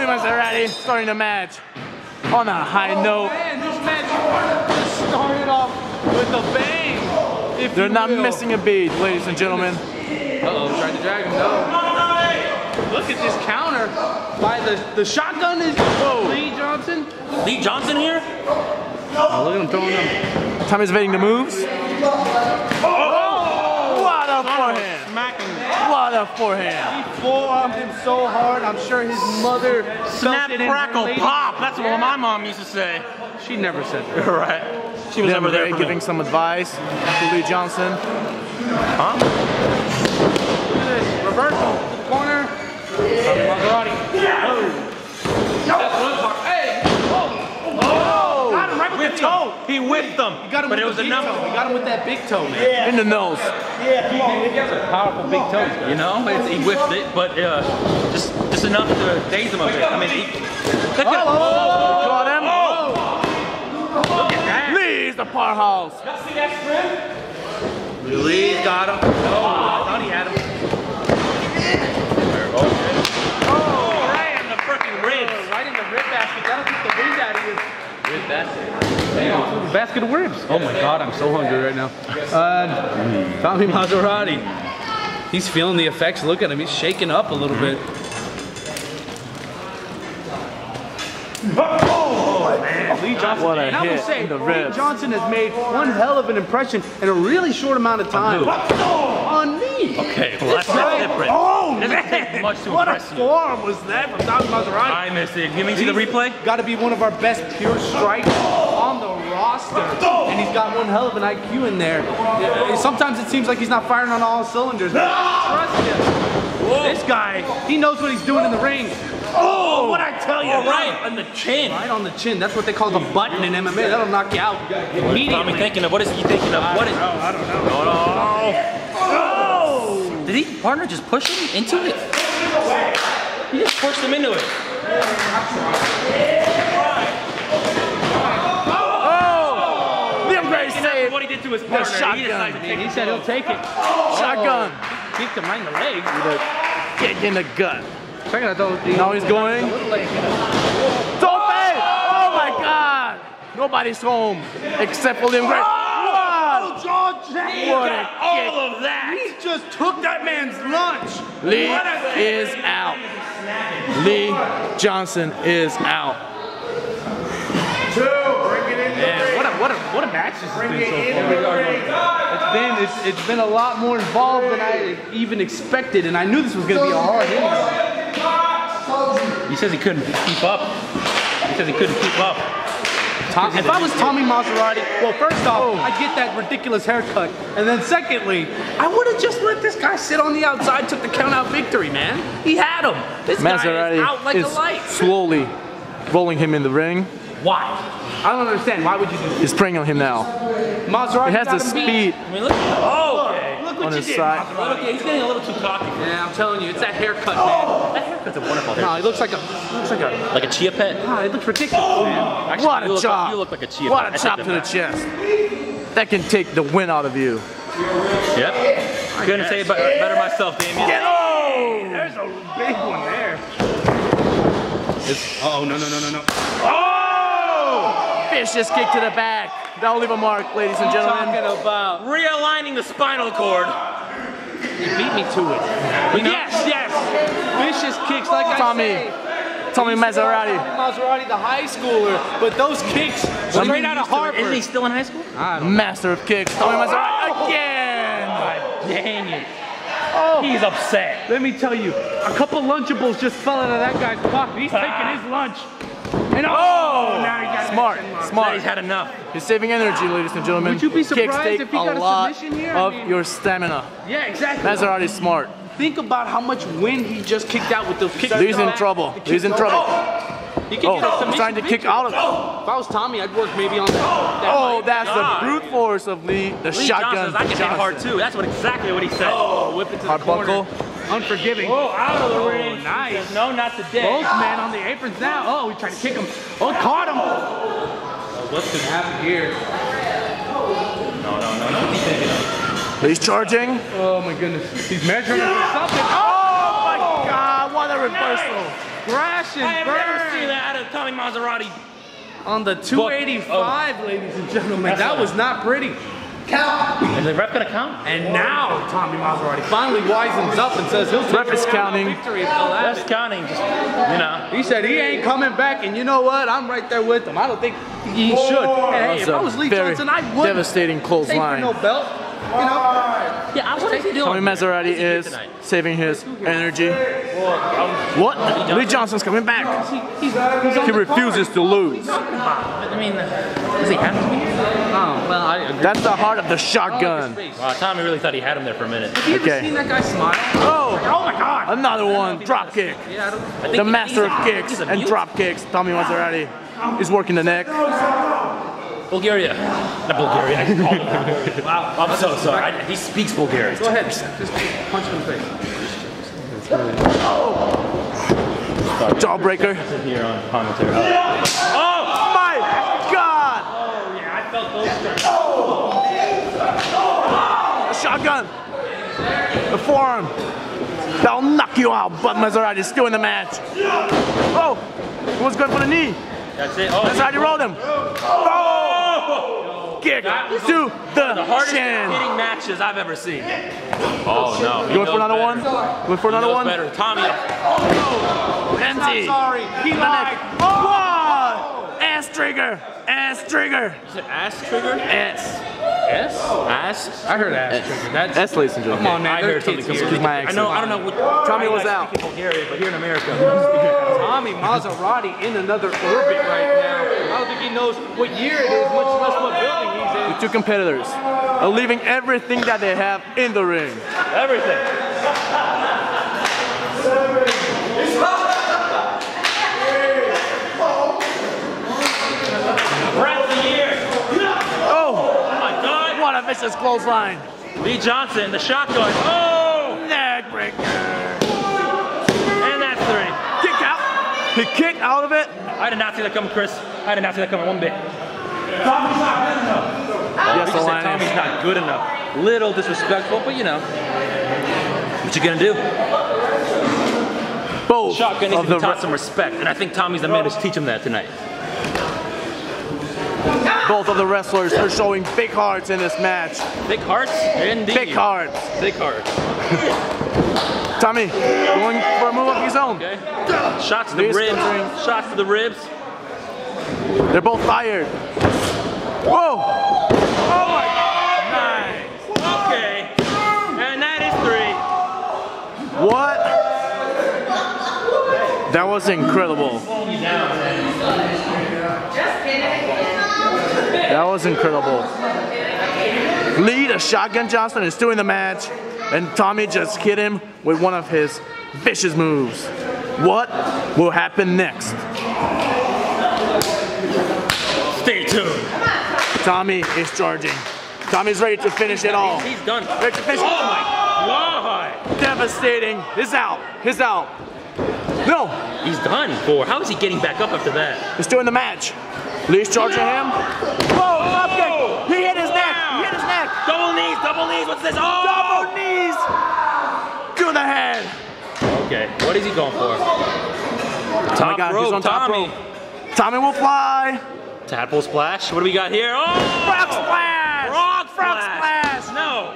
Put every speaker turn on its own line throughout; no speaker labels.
Tommy Maserati starting the match on a high
Oh,
note.
man, this match started off with a bang. If
They're not
will.
missing a beat, ladies and gentlemen.
Uh-oh, tried to drag him down. Look at this counter by the, the shotgun is Lee Johnson.
Lee Johnson here?
Oh, look at him throwing them.
Tommy's evading the moves. Oh! A forehand!
Forearmed him so hard, I'm sure his mother
Snap,
felt it in her
crackle, pop. That's what my mom used to say.
She never said that.
right. She was never there for me.
giving some advice to Lee Johnson.
Huh?
Look at this. Reversal. Corner. Maserati. Oh. That's one part. Hey! Whoa! Oh! Got him right with the toe.
He whipped them.
You got him
but
with
it was
the big
enough.
toe. You got him with that big toe, man.
In the nose. Yeah.
He has a powerful big toes.
You know, it's, he whipped it, but uh, just just enough to daze him a bit. I mean, he, look at
Got him. Oh.
Look at that.
Lee's the powerhouse.
Lee got him. Oh, I thought he had him. Oh, right in the freaking ribs.
Right in the rib basket. That'll keep the wind out of you.
Basket.
Basket of ribs. Oh my God, I'm so hungry right now. Uh, Tommy Maserati. He's feeling the effects. Look at him. He's shaking up a little bit. Oh man, Lee Johnson.
What a
and I will
hit
say, Lee. Johnson has made one hell of an impression in a really short amount of time.
Okay, well that's, that's different.
Oh,
take much to
what a
impress you.
forearm was that from Tommy Maserati?
I missed it. Give me see the replay.
Got to be one of our best pure strikes on the roster, and he's got one hell of an IQ in there. Sometimes it seems like he's not firing on all cylinders. But trust him. This guy, he knows what he's doing in the ring. Oh, what I tell you,
Right on the chin.
right on the chin. That's what they call the button in MMA. That'll knock you out immediately.
Tommy thinking of what is he thinking of? What is?
I don't know.
Oh, no. Did he partner just push him into it? He just pushed him into it.
Liam Gray saved.
what he did to his partner.
shotgun.
He to take
He said he'll take it.
Shotgun. Oh.
Kicked him right in the leg.
Kick in the gut. Now he's going. Tope! Oh my God! Nobody's home except for Liam Gray. What?
John
What a kick.
all of that.
He just took that man's lunch.
Lee
What a
is out. Lee Johnson is out.
Man, what a what a what a match this has been so far. It's been it's, it's been a lot more involved than I even expected, and I knew this was gonna be a hard hit.
He says he couldn't keep up. He says he couldn't keep up.
Tom, if I was Tommy Maserati, well, first off, oh. I get that ridiculous haircut, and then secondly, I would have just let this guy sit on the outside, took the count out victory, man. He had him. This guy is out like
Maserati
a light.
slowly rolling him in the ring.
Why? I don't understand. Why would you do this?
He's preying on him now.
Maserati
He has the speed
I mean, look. Oh, okay.
Look what
on his side.
Maserati.
Okay, he's getting a little too cocky.
Yeah, I'm telling you, it's that haircut, man.
That haircut's a wonderful haircut.
No, he looks like a looks like a.
Like a chia pet.
Ah, it looks ridiculous, man.
Actually,
What
you
a
look,
chop.
You look like a chia
What
pet.
a
I take
chop
that
to the chest. That can take the win out of you.
Yep. Couldn't say it be- better myself, Damien.
Get oh!
There's a big one there. oh no no no no no.
Oh! Vicious kick to the back. That'll leave a mark, ladies and gentlemen.
Talking about.
Realigning the spinal cord.
He beat me to it. But yes, yes. Vicious kicks, like I
Tommy.
say.
Tommy Maserati.
Tommy Maserati, the high schooler. But those kicks, straight out of Harvard.
Isn't he still in high school?
Master of kicks. Tommy oh! Maserati oh! again.
My dang it. Oh. He's upset.
Let me tell you, a couple Lunchables just fell out of that guy's pocket. He's ah. taking his lunch. And oh! oh, now he got an
Smart,
extra
smart.
He's had enough.
He's saving energy, ladies and gentlemen.
Would you be
Kicks
surprised
take
if he
a
got a
lot
submission here? I
of
mean-
your stamina.
Yeah, exactly.
Maserati's smart.
Think about how much wind he just kicked out with those kicks.
He's in trouble. He's in trouble.
He could
Oh,
get a
he's
submission
trying to kick out of it.
If I was Tommy, I'd work maybe on that. that
Oh,
leg.
that's
God.
the brute force of Lee, the
Lee
shotgun.
Johnson I can hit
Johnson.
hard too. That's what exactly what he said.
Oh, whip it to the
Hard
corner.
buckle.
Unforgiving.
Oh, out of the
Oh,
ring.
nice.
No, not today.
Both men on the aprons now. Oh, he's trying to kick him. Oh, caught him. Uh, what's gonna happen here?
No, no, no, no.
He's charging.
Oh my goodness. He's measuring him for something.
Oh, oh my oh! God! What a reversal!
crash and
I have never seen that out of Tommy Maserati.
on the 285, ladies and gentlemen.
That's
That was not pretty.
Is the ref gonna count?
And now Tommy Maserati finally wisens up and says he'll take
Ref is counting.
victory if they'll have
That's
it.
counting. Just you know.
He said he ain't coming back, and you know what? I'm right there with him. I don't think he should. And hey,
That's
if I
a
was Lee Johnson, I would
devastating
take for
clothesline.
no belt. You know,
Yeah, I what is he doing?
Tommy Maserati
What's
is saving his energy. What? Lee Johnson's coming back.
he's, he's
He refuses to lose.
I mean, does he have to be?
card. Oh, well, I agree.
That's the heart of the shotgun.
Oh,
wow, Tommy really thought he had him there for a minute.
Have you ever seen that guy smile?
Oh,
Oh my God!
another one. Drop kick.
Yeah, I don't.
I think
The master of kicks and
mute.
drop kicks. Tommy Maserati is working the neck.
Bulgaria. Not Bulgaria. I called him Bulgaria. wow, I'm so sorry. I, he speaks Bulgarian.
Go ahead, just punch him in the face.
Jawbreaker.
Here on commentary.
Oh, oh my God!
Oh yeah, I felt those.
The shotgun. The forearm. That'll knock you out, but Maserati's still in the match. Oh, he was going for the knee.
That's it. Oh,
Maserati rolled him. Oh! Kick to the,
the hardest
shin.
hitting matches I've ever seen. Oh no. he
Going for another
better.
one? Going for
He
another one?
better. Tommy.
Oh, Empty.
sorry. He
The
lied.
neck. Oh! Ass trigger. Ass trigger.
Is it ass trigger?
S.
S? Ass?
I heard ass trigger. That's
S, ladies and gentlemen.
Come on, man.
I heard something
kids
completely
my
different. I know. I don't know what.
Tommy was out.
speaking Bulgaria, but here in America.
Tommy Maserati in another orbit right now. Knows what year it is, much less what building he's in.
The two competitors are leaving everything that they have in the ring.
Everything.
Oh,
Oh my God.
what a vicious clothesline.
Lee Johnson, the shotgun. Oh!
Neck breaker.
And that's three.
Kick out. He kicked out of it.
I did not see that coming, Chris. I did not see that coming one bit. Tommy's not good enough.
Yes,
You said Tommy's not good enough. Little disrespectful, but you know. What you gonna do?
Both
Shotgun needs
of
to
the
be taught some respect, and I think Tommy's the man to teach him that tonight.
both of the wrestlers are showing big hearts in this match.
Big hearts? Indeed.
Big hearts.
Big hearts.
Tommy going for a move of his own.
Okay. Shots to the ribs. Shots to the ribs.
They're both fired. Whoa! Oh my! Nice.
Okay. And that is three.
What? That was incredible. That was incredible. Lee, the shotgun Johnson, is doing the match, and Tommy just hit him with one of his vicious moves. What will happen next?
Stay tuned.
Tommy is charging. Tommy's ready to finish it all.
He's done.
Ready to finish.
Oh my God.
Devastating. He's out. He's out. No,
He's done for. How is he getting back up after that?
He's doing the match. Lee's charging him. Whoa, drop kick. He hit his neck. He hit his neck.
Double knees. What's this? Oh!
Double knees to the head.
Okay, what is he going for?
Oh my
Top
God,
rope,
he's on top
Tommy.
rope. Tommy will fly.
Tadpole splash. What do we got here? Oh!
Frog splash.
Frog
Frog
splash.
splash.
No.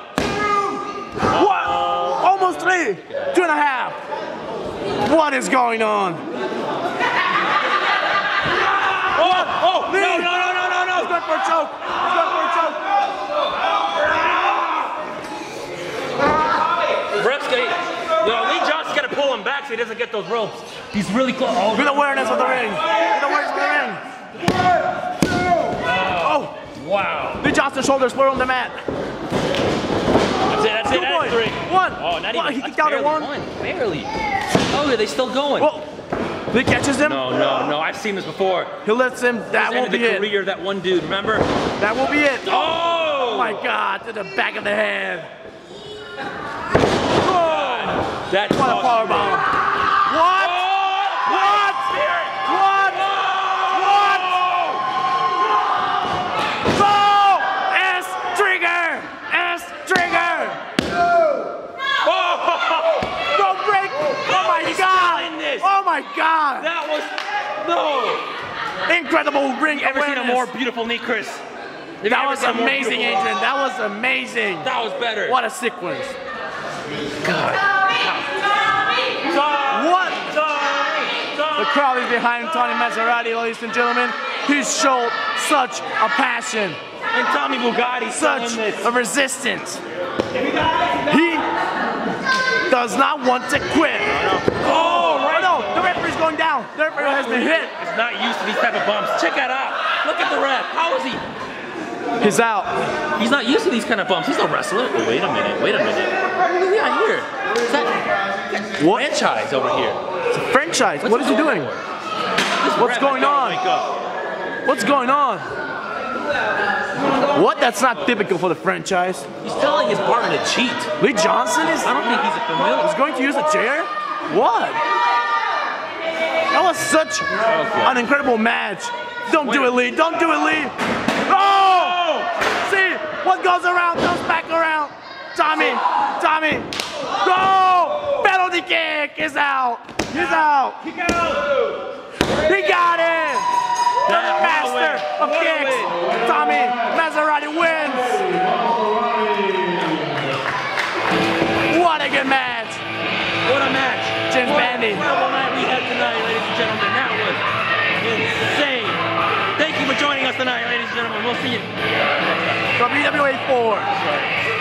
What? Almost three. Two and a half. What is going on?
Oh! Oh!
Lee.
No! No! No! No! No!
He's
No!
going for a choke. He's going for a choke.
Ref's getting. Yo, Lee Johnson's got to pull him back so he doesn't get those ropes. He's really close. Oh,
With awareness of the ring. With awareness of the ring. Oh,
wow.
Lee Johnson's shoulders were on the mat.
That's it. That's it.
Two
That's three.
One.
Oh, not
One.
even.
He kicked out at
barely
one.
Barely. Oh, are they still going?
Whoa. Lee catches him.
No, no, no. I've seen this before.
He lets him. That won't be
the
it.
career of that one dude. Remember?
That will be it.
Oh!
Oh my God! To the back of the head.
That
What a powerbomb. What? Oh, what? What? What? Go! S trigger! S trigger! Oh. No break! Oh my God! Oh my God!
That was no.
Incredible ring
Ever seen a more beautiful knee, Chris? Have
That was
seen a more
amazing, Adrian. That was amazing.
That was better.
What a sequence.
God.
Is behind Tommy Maserati, ladies and gentlemen. He showed such a passion,
And Tommy Bugatti
such a resistance. He does not want to quit.
Oh,
Oh
right.
no, the referee's going down. The referee has been hit.
He's not used to these type of bumps. Check that out. Look at the ref. How is he?
He's out.
He's not used to these kind of bumps. He's a wrestler. Oh, wait a minute. Wait a minute. What is that here? Is that
What?
franchise over here?
Franchise. What is he doing? What's going on? What's going on? What? That's not typical for the franchise.
He's telling his partner to cheat.
Lee Johnson is
I don't think he's a familiar.
He's going to use a chair? What? That was such an incredible match. Don't do it, Lee. Don't do it, Lee. Oh! See, what goes around comes back around. Tommy, Tommy. Go! Penalty kick is out. He's out. He got it. The master of kicks. Tommy Maserati wins. What a good match.
What a match.
James
what
Bandy.
What a night we had tonight, ladies and gentlemen. That was insane. Thank you for joining us tonight, ladies and gentlemen. We'll see you.
WWA 4.